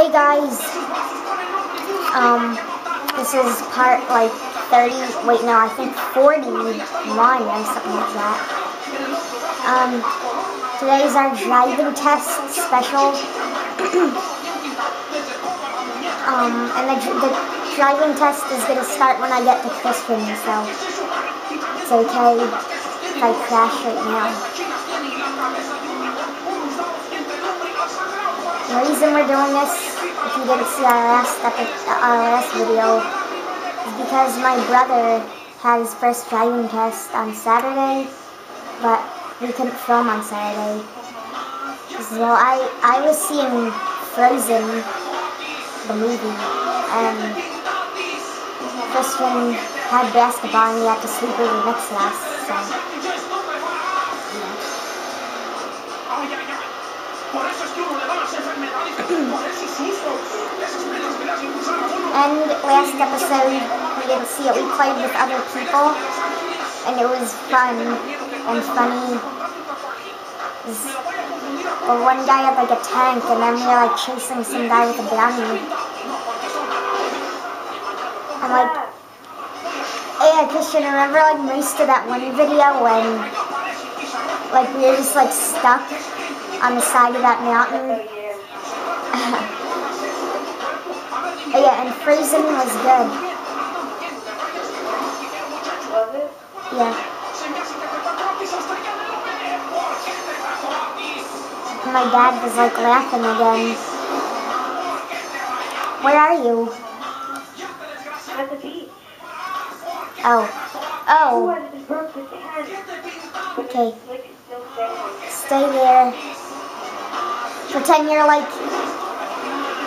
Hey guys, um, this is part like 30, wait no, I think 41 or something like that. Um, today's our driving test special. um, and the, the driving test is going to start when I get to Christian, so it's okay if I crash right now. The reason we're doing this, if you didn't see our last, uh, our last video, is because my brother had his first driving test on Saturday, but we couldn't film on Saturday. So I, I was seeing Frozen, the movie, and Christian had basketball and he had to sleep over next class, so... And last episode, we didn't see it. We played with other people, and it was fun and funny. Well, one guy had like a tank, and then we were like chasing some guy with a bounty. And like, yeah, Christian, remember like most of that one video when like we were just like stuck on the side of that mountain? yeah, and freezing was good. Yeah. My dad was like laughing again. Where are you? At the beach. Oh. Oh. I just broke the tent. But Okay. it's like it's still standing. Stay there. Pretend you're like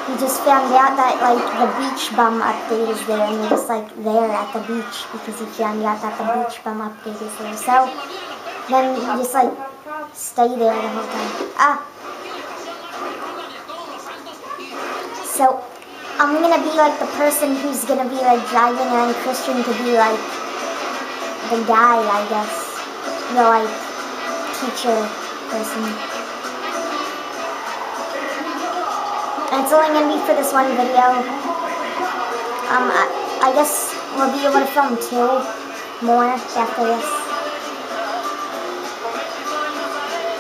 you just found out that like the beach bum update is there and you're just like there at the beach because you found out that the beach bum update is there. So then you just like stay there the whole time. Ah. So I'm gonna be like the person who's gonna be like driving and Christian could be like the guy, I guess. The like teacher person. It's only gonna be for this one video. Um, I, I guess we'll be able to film two more after this.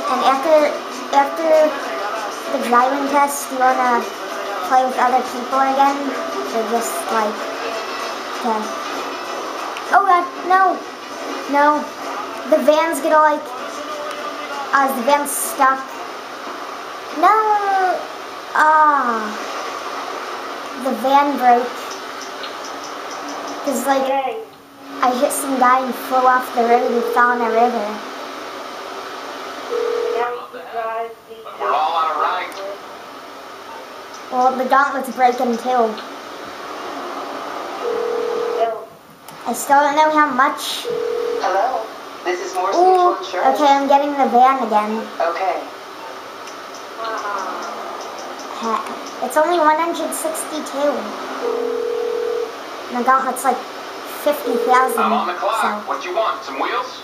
And after after the driving test, you wanna play with other people again, or just like okay? Oh God, no, no, the van's gonna like, uh, the van stuck? No, ah, the van broke. Cause like Dang. I hit some guy and flew off the road and fell in a river. Now you can drive the. We're all on a ride. Well, the gauntlet's broken too. I still don't know how much. Hello, this is Mors Ooh, Insurance. okay, I'm getting the van again. Okay. It's only 162. And the gauntlet's like 50,000. I'm on the clock. So. What you want? Some wheels?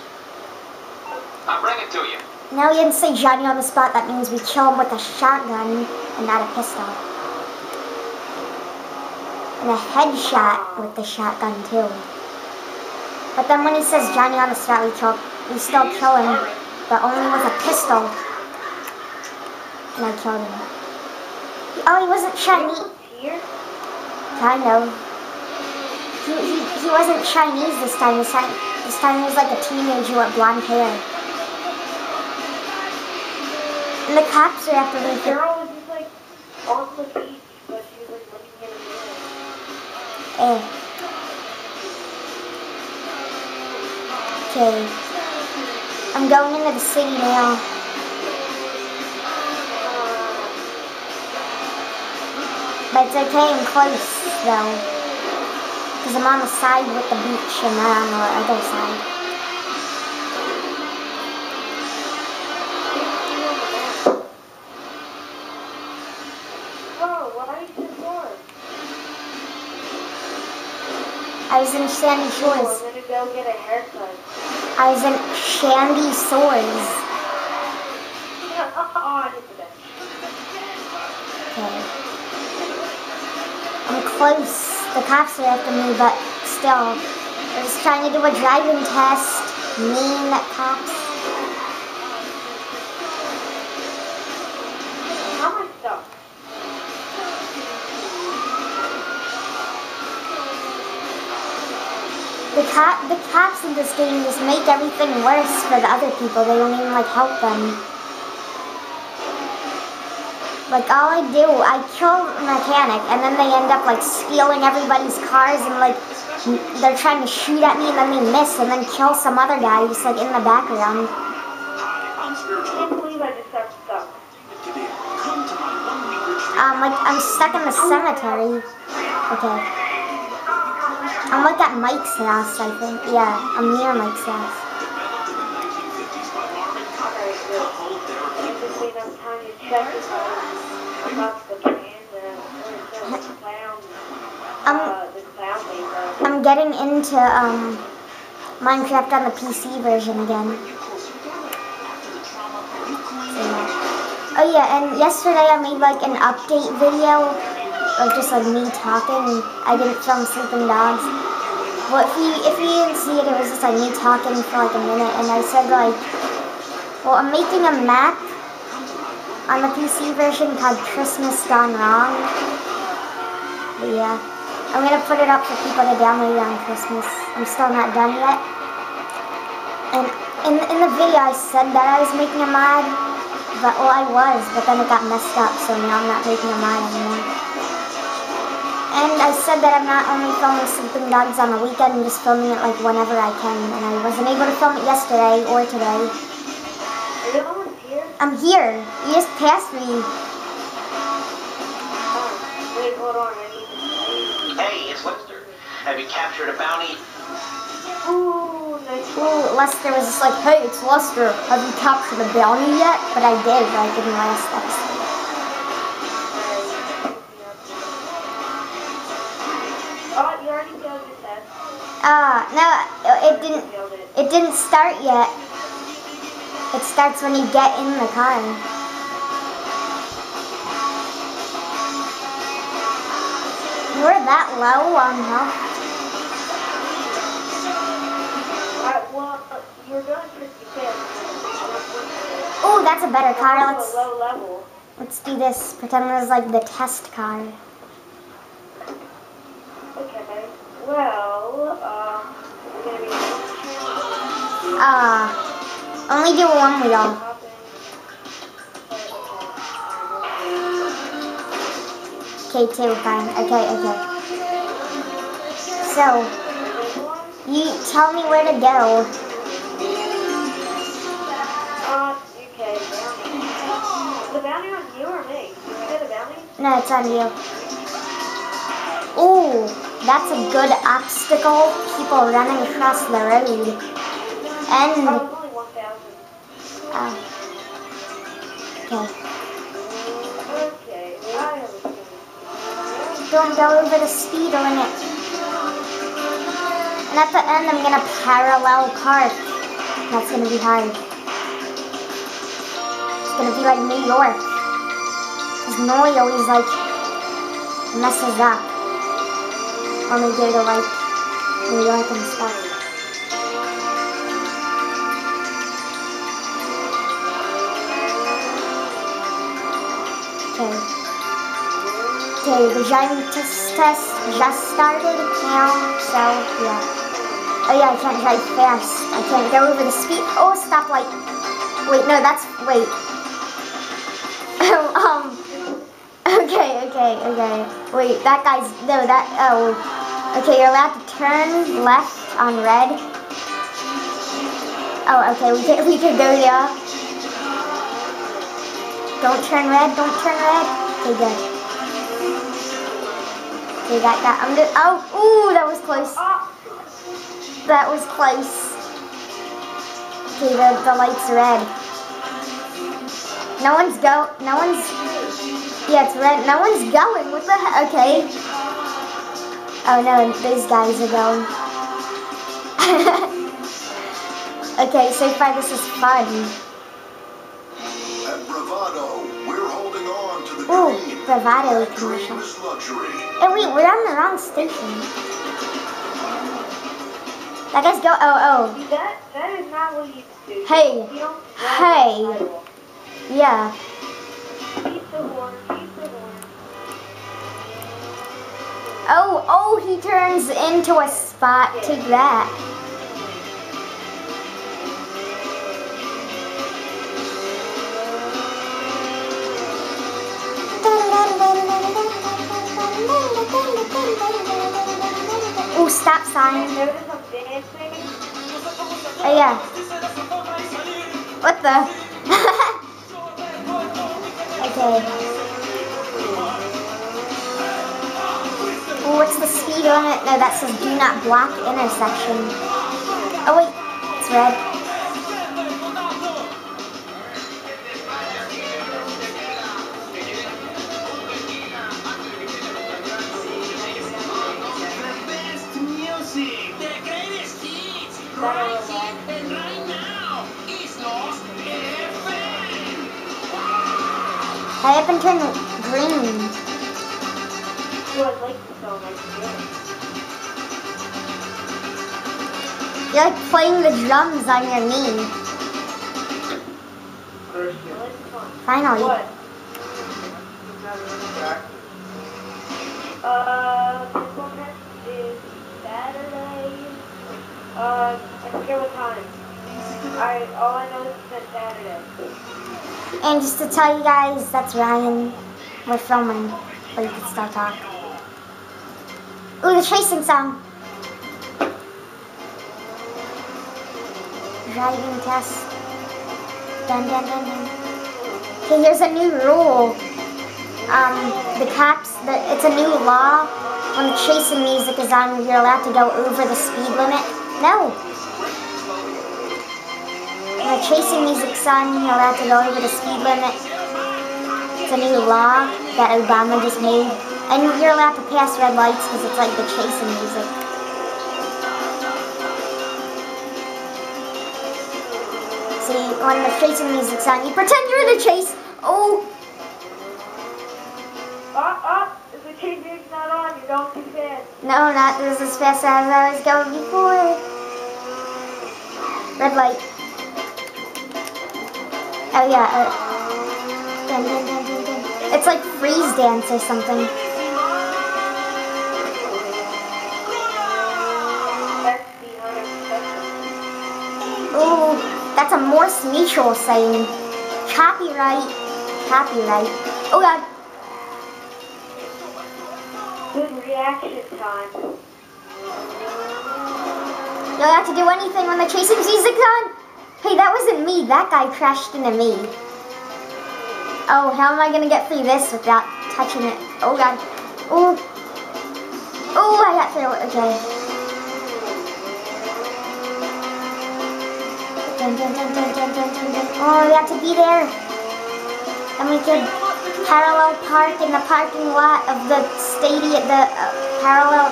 I'll bring it to you. Now he didn't say Johnny on the spot. That means we kill him with a shotgun and not a pistol. And a headshot with the shotgun too. But then when he says Johnny on the spot, we kill, we still kill him, but only with a pistol. And I killed him. Oh, he wasn't Chinese. Kind of. He, he, he wasn't Chinese this time. This time, this time he was like a teenager with blonde hair. And the cops are after me The girl was just like on the beach, but she was like looking in the mirror. Eh. Okay. I'm going into the city now. But it's okay, I'm close though. Because I'm on the side with the beach and not on the other side. Oh, why is it warm? I was in Sandy Oh, Shores. I'm gonna go get a haircut. I was in Shandy Shores. Close. The cops are after me, but still. They're just trying to do a driving test. Mean that cops. I? The cop, the cops in this game just make everything worse for the other people. They don't even like help them. Like all I do, I kill a mechanic, and then they end up like stealing everybody's cars, and like they're trying to shoot at me, and then they miss, and then kill some other guy who's like in the background. I can't believe I just got stuck. Um, like I'm stuck in the cemetery. Okay. I'm like at Mike's house, I think. Yeah, I'm near Mike's house. Uh, I'm getting into um Minecraft on the PC version again. Oh yeah, and yesterday I made like an update video of just like me talking. I didn't film Sleeping Dogs. Well, if you if you didn't see it, it was just like me talking for like a minute, and I said like, well, I'm making a map on the PC version called Christmas Gone Wrong. But yeah, I'm gonna put it up for people to download it on Christmas. I'm still not done yet. And in in the video, I said that I was making a mod, but well, I was, but then it got messed up, so now I'm not making a mod anymore. And I said that I'm not only filming Sleeping Dogs on the weekend, I'm just filming it like whenever I can, and I wasn't able to film it yesterday or today. I'm here. You just passed me. Oh, wait, hold on. I need to. Hey, it's Lester. Have you captured a bounty? Ooh, nice. Ooh, Lester was just like, hey, it's Lester. Have you captured a bounty yet? But I did, like in the last episode. Oh, you already failed your test. Ah, no, it didn't. It. It didn't start yet. It starts when you get in the car. We're that low on health. Well, going pretty fast. Ooh, that's a better car. Let's a low level. let's do this. Pretend this is like the test car. Okay. Well, um, we're gonna be Ah, only do one wheel. Okay, two, fine. Okay, okay. So, you tell me where to go. Okay. The bounty on you or me? You a bounty? No, it's on you. Ooh, that's a good obstacle. People running across the road. And, It's only 1,000. uh, okay. Don't go over the speed limit. And at the end, I'm gonna parallel park. That's gonna be hard. It's gonna be like New York. Because Noi always like messes up we go to like New York and stuff. The driving test just started now, so yeah. Oh yeah, I can't drive fast. I can't go over the speed. Oh, stoplight. Wait, no, that's wait. um. Okay, okay, okay. Wait, that guy's no, that oh. Okay, you're allowed to turn left on red. Oh, okay, we can we can go there. Don't turn red. Don't turn red. Okay, good. Okay, that got. I'm. Oh, ooh, that was close. That was close. Okay, the the light's red. No one's go. No one's. Yeah, it's red. No one's going. What the heck? Okay. Oh no, these guys are going. okay, so far this is fun. At Bravado, we're holding on to the Ooh. Bravado commercial. Oh wait, we're on the wrong station. That guy's go. Oh See, that, that is not what you do. Hey. You Hey. Oh, yeah. Keep the horn, keep the horn. Oh, oh, he turns into a spot. Take that. Stop sign. Oh yeah. What the? okay. Ooh, what's the speed on it? No, that says do not block intersection. Oh wait, it's red. Hurry up and turn green. You would like the feel. You're like playing the drums on your knee. Well, it's fun. Finally. What? Uh, this one is Saturday. Uh, I forget what time. All I know is that. And just to tell you guys, that's Ryan. We're filming, but you can still talk. Ooh, the chasing song. Driving test. Dun dun dun dun. Okay, here's a new rule. Um, the cops, the, it's a new law. When the chasing music is on, you're allowed to go over the speed limit. No. Chasing music's on, you're allowed to go over the speed limit. It's a new law that Obama just made. And you're allowed to pass red lights because it's like the chasing music. See, on the chasing music on, you pretend you're in a chase. Oh! Uh-uh. If the music's not on, you're going too fast. no, not this as fast as I was going before. Red light. Oh yeah. Uh, dun, dun, dun. It's like freeze dance or something. That's the unexpected. Ooh, that's a Mors Mutual saying. Copyright. Copyright. Oh god. Good reaction time. You don't have to do anything when the chasing music's on. Hey, that wasn't me. That guy crashed into me. Oh, how am I gonna get through this without touching it? Oh god. Oh. Ooh, I got through it. Okay. Dun, dun, dun, dun, dun, dun, dun, dun. Oh, we have to be there. And we could parallel park in the parking lot of the stadium, the uh, parallel.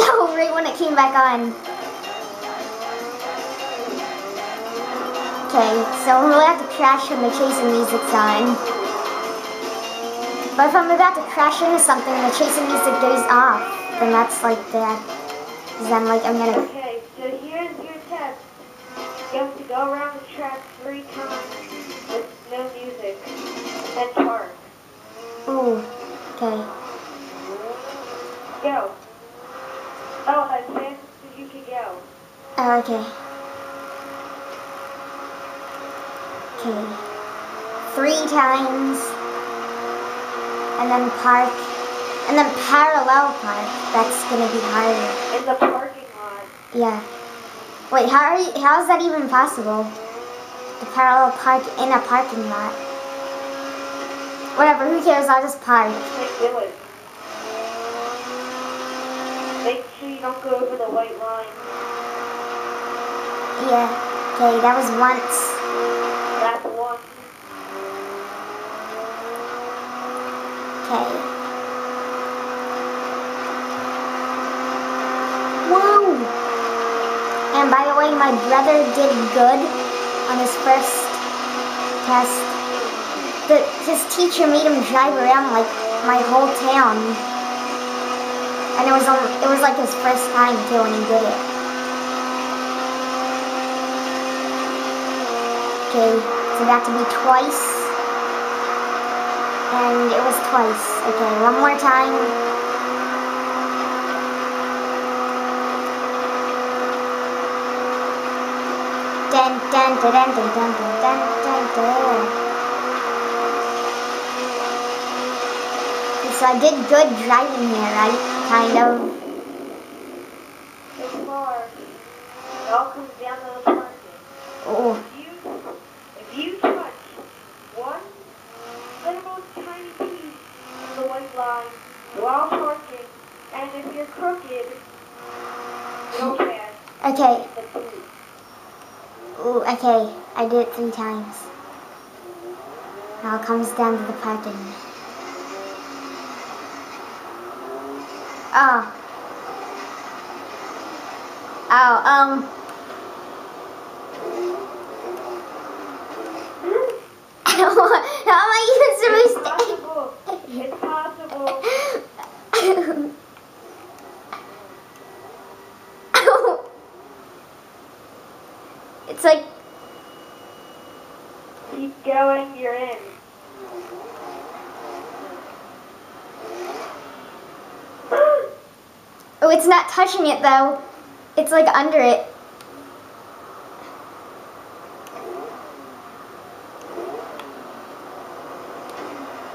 Yo, right when it came back on. Okay, so we'll have to crash when the chasing Music on. But if I'm about to crash into something and the chasing music goes off, then that's like bad. 'Cause then like I'm gonna Okay, so here's your test. You have to go around the track three times with no music. Then park. ooh. Okay. Go. Oh, as fast as you can go. Oh. Okay. Times. And then park. And then parallel park. That's gonna be harder. In the parking lot. Yeah. Wait, how are you, how is that even possible? To parallel park in a parking lot. Whatever, who cares? I'll just park. Can't do it. Make sure you don't go over the white line. Yeah. Okay, that was once. Lap one. Okay. Whoa! And by the way, my brother did good on his first test. The, his teacher made him drive around like my whole town. And it was it was like his first time too when he did it. Okay, it's about to be twice. And it was twice. Okay, one more time. Dun dun dun dun dun dun dun dun dun dun. So I did good driving here, right? Kind of. So far, it all comes down to the parking. Oh, If you, if you touch one little tiny piece of the white line while parking, and if you're crooked, you'll pass okay. Ooh, okay. I did it three times. Now it comes down to the parking. Oh. Oh, um. How am I even Possible. It's possible. supposed to... It's like Keep going, you're in. Oh, it's not touching it though. It's like under it.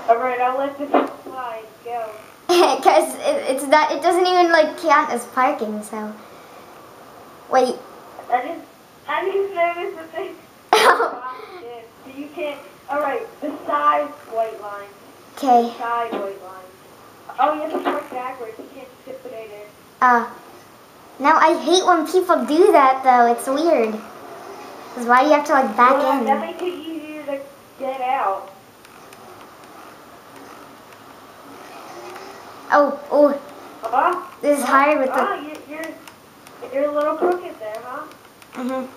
Alright, I'll let this slide go. Because it, it's not, it doesn't even like count as parking, so. Wait. I just noticed the thing. So you can't, alright, the side white line. Okay. Side white line. Oh, you have to park backwards. You can't skip it in. Uh. Now I hate when people do that though. It's weird. Cause why do you have to like back Well, That in? makes it easier to get out. Oh, oh, Oh, this is higher with the. oh, you, you're, you're a little crooked there, huh? Mhm.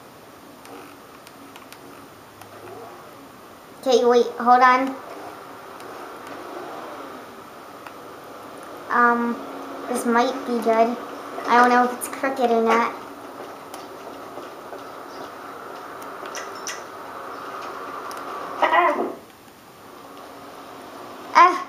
Okay, wait, hold on. Um, this might be good. I don't know if it's crooked or not. Ah, Ah!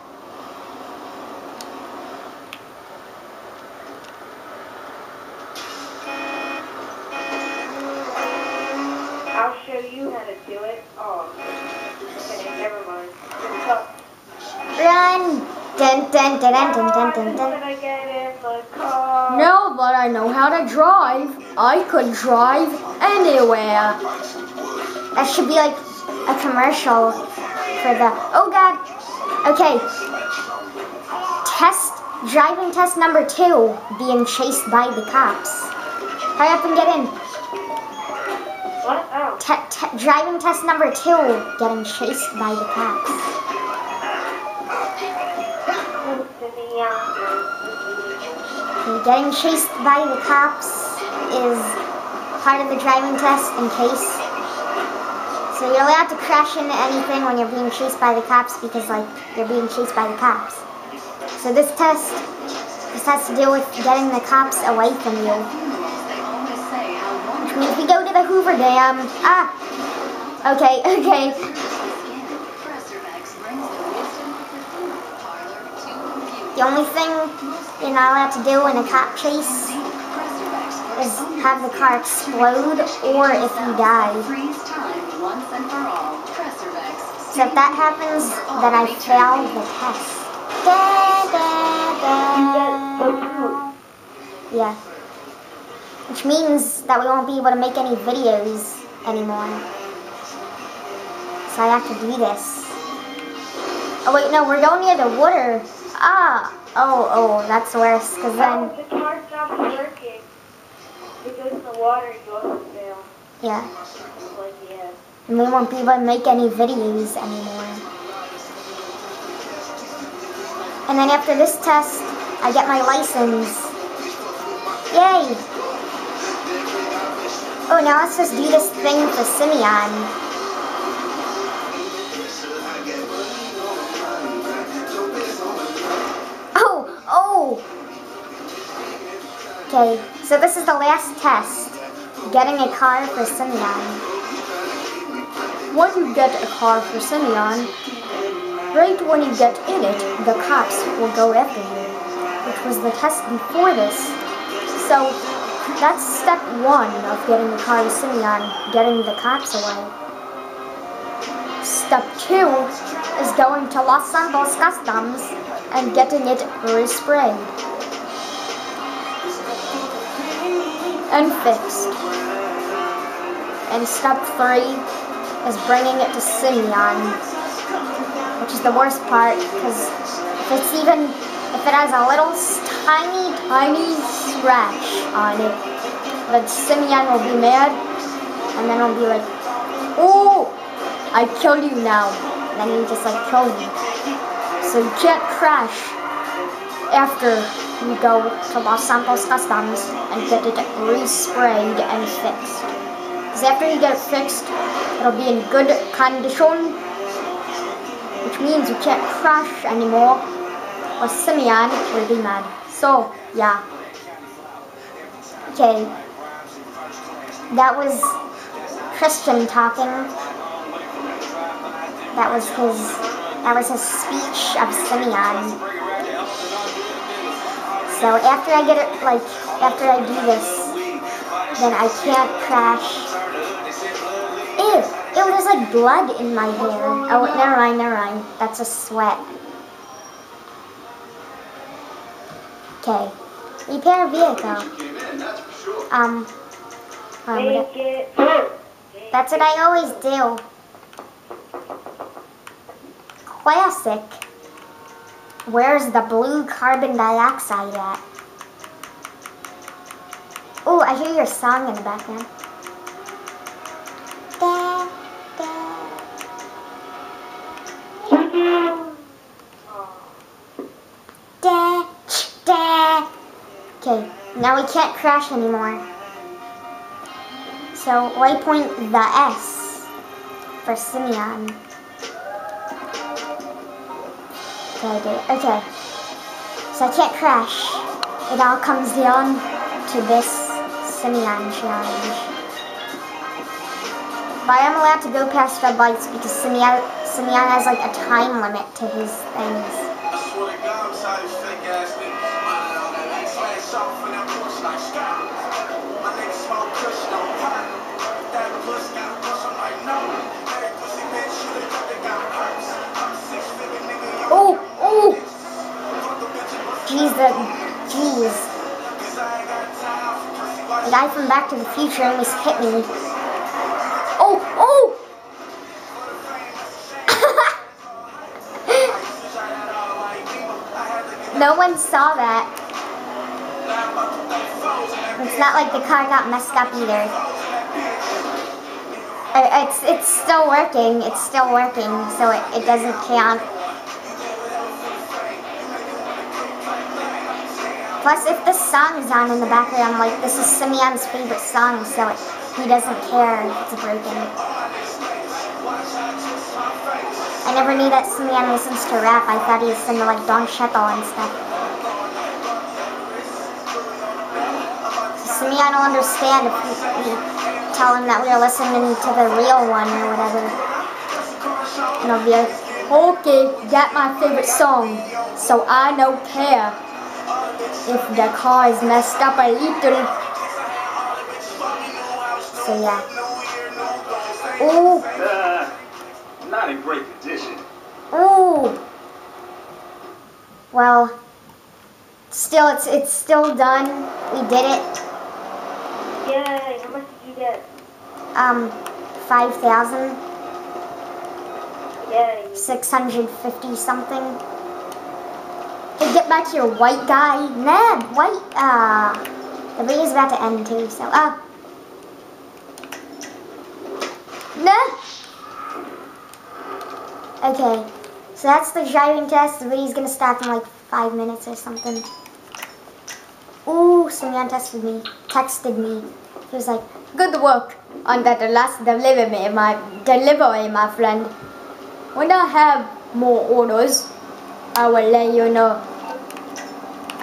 I'll show you how to do it. Oh, okay, never mind. Run! Dun dun dun dun dun dun dun dun. I get in the car? No, but I know how to drive. I could drive anywhere. That should be like a commercial for the. Oh God. Okay. Test driving test number two. Being chased by the cops. Hurry up and get in. What? Oh. Te- te- driving test number two. Getting chased by the cops. Okay, Getting chased by the cops is part of the driving test in case. So you're allowed to crash into anything when you're being chased by the cops because like you're being chased by the cops. So this test this has to do with getting the cops away from you. Which means we go to the Hoover Dam. Ah! Okay, okay. The only thing you're not allowed to do in a cop chase is have the car explode or if you die. So if that happens, then I fail the test. Da, da, da. Yeah. Which means that we won't be able to make any videos anymore. So I have to do this. Oh wait, no, we're going near the water. Ah, oh, oh, that's worse. Cause Oh, then, the car stops working. Goes in the water and you also fail. yeah, like, yeah. and we won't be able to make any videos anymore. And then after this test, I get my license. Yay! Oh, now let's just do this thing for Simeon. Okay, so this is the last test. Getting a car for Simeon. When you get a car for Simeon, right when you get in it, the cops will go after you, which was the test before this. So that's step one of getting a car with Simeon, getting the cops away. Step two is going to Los Santos Customs and getting it resprayed and fixed. And step three is bringing it to Simeon, which is the worst part because if it's even if it has a little tiny, tiny scratch on it, then Simeon will be mad, and then he'll be like, "Oh, I kill you now." And then he just like kills you. So you can't crash after you go to Los Santos Customs and get it resprayed and fixed. Because after you get it fixed, it'll be in good condition, which means you can't crash anymore, or Simeon will be mad. So, yeah. Okay. That was Christian talking. That was his that was his speech of Simeon. So after I get it, like, after I do this, then I can't crash. Ew, ew, there's like blood in my hair. Oh, never mind, never mind. That's a sweat. Okay. Repair vehicle. Um, um, that's what I always do. Classic. Where's the blue carbon dioxide at? Oh, I hear your song in the background. Da, da, da, da. Okay, now we can't crash anymore. So waypoint the S for Simeon. Okay. So I can't crash. It all comes down to this Simeon challenge. But I am allowed to go past red lights because Simeon, Simeon has like a time limit to his things. Jeez, the, jeez. The guy from Back to the Future almost hit me. Oh, oh! no one saw that. It's not like the car got messed up either. Uh, It's it's still working. It's still working, so it, it doesn't count. Plus, if this song is on in the background, like this is Simeon's favorite song, so it, he doesn't care if it's broken. I never knew that Simeon listens to rap. I thought he listened to like Don Cheto and stuff. Simeon will understand if we, tell him that we are listening to the real one or whatever. And he'll be like, Okay, that my favorite song, so I don't care if the car is messed up a little. so yeah. Ooh, Uh, not in great condition. ooh. Well, still, it's it's still done. We did it. Yay, how much did you get? Um, five thousand Yay. six hundred fifty something. Hey, get back to your white guy. Nah, white. Uh, the video's about to end too. So, uh. Nah. Okay, so that's the driving test. The video's gonna stop in like five minutes or something. Ooh, Simeon tested me. Texted me. He was like, Good work on that last delivery, me my delivery, my friend. When I have more orders, I will let you know.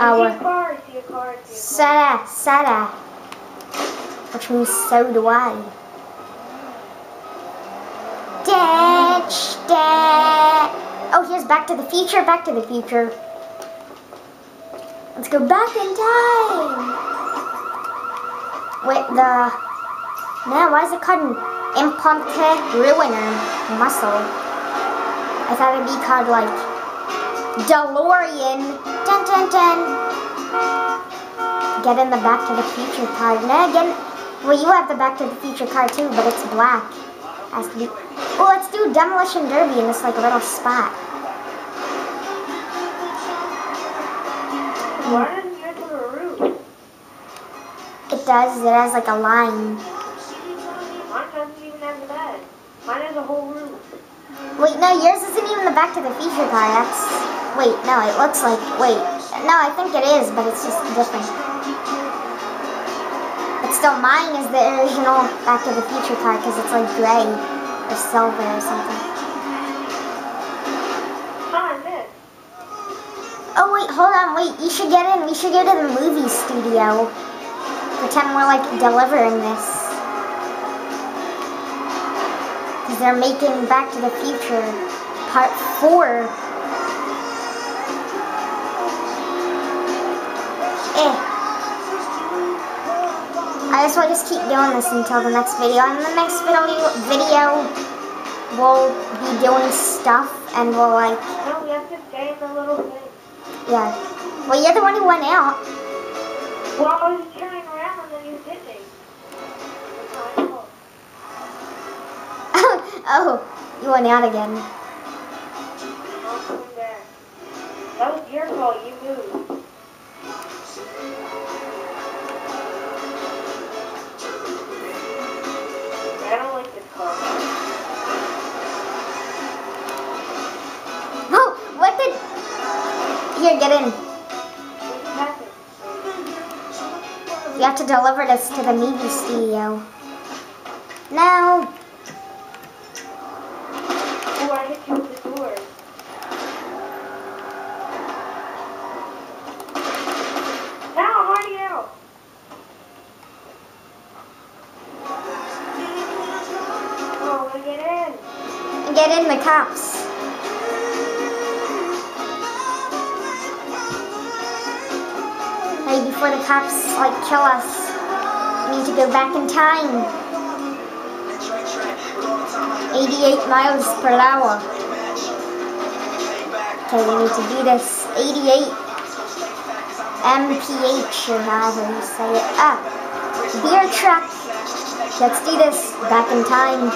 Car. Sada, Sada. Which means so do I. Ditch, ditch. Oh, here's Back to the Future, Back to the Future. Let's go back in time. With the... Man, why is it called an impromptu ruiner muscle? I thought it'd be called like DeLorean. Dun dun dun. Get in the Back to the Future card. No, again, well, you have the Back to the Future card too, but it's black. Has to be. Well, oh, let's do Demolition Derby in this like little spot. Why doesn't yours have a roof? It does. It has like a line. Mine doesn't even have a bed. Mine has a whole roof. Wait, no, yours isn't even the Back to the Future card. That's. Wait, no, it looks like, wait. No, I think it is, but it's just different. But still, mine is the original Back to the Future car because it's like gray or silver or something. Oh wait, hold on, wait, you should get in, we should go to the movie studio. Pretend we're like delivering this. Cause they're making Back to the Future Part 4 I just we'll just keep doing this until the next video. And the next video, video, we'll be doing stuff and we'll like No, we have to stay in the little thing. yeah. Well, you're the one who went out. Well, I was turning around and then you hit me. That's my fault. oh, you went out again. I'm coming back. That was your fault. You moved. Have to deliver this to the movie studio. No. Kill us, we need to go back in time. 88 miles per hour. Okay, we need to do this. 88 mph or however you say it. Ah, beer truck. Let's do this. Back in time.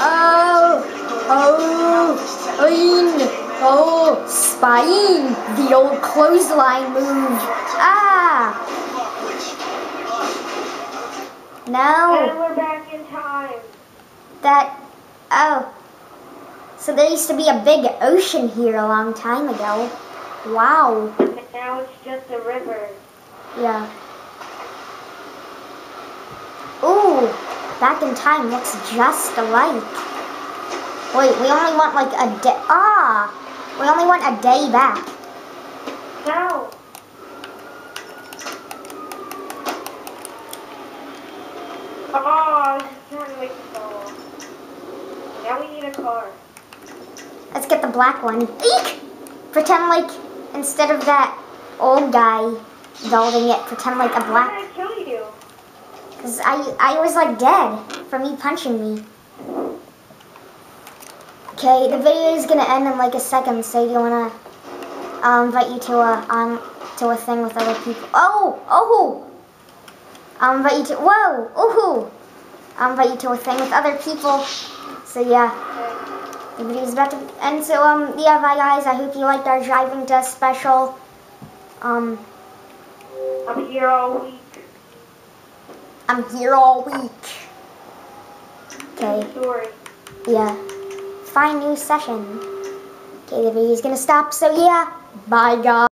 Oh, oh, in, oh, spying. The old clothesline move. Ah. And No, we're back in time. that, oh. So there used to be a big ocean here a long time ago. Wow. And now it's just a river. Yeah. Ooh, back in time looks just alike. Wait, we only want like a day. Ah, we only want a day back. No. Oh, I was just trying to make it fall off. Now we need a car. Let's get the black one. Eek! Pretend like instead of that old guy building it, pretend like a black. did I kill you? Cause I I was like dead from you punching me. Okay, the video is gonna end in like a second, so do you wanna I'll invite you to a um to a thing with other people. Oh, oh! I'll invite you to whoa, ooh! I'll invite you to a thing with other people. So yeah, the video is about to end. So um yeah, bye guys. I hope you liked our driving test special. Um, I'm here all week. I'm here all week. Okay. Yeah. Find new session. Okay, the video's gonna stop, so yeah. Bye, guys.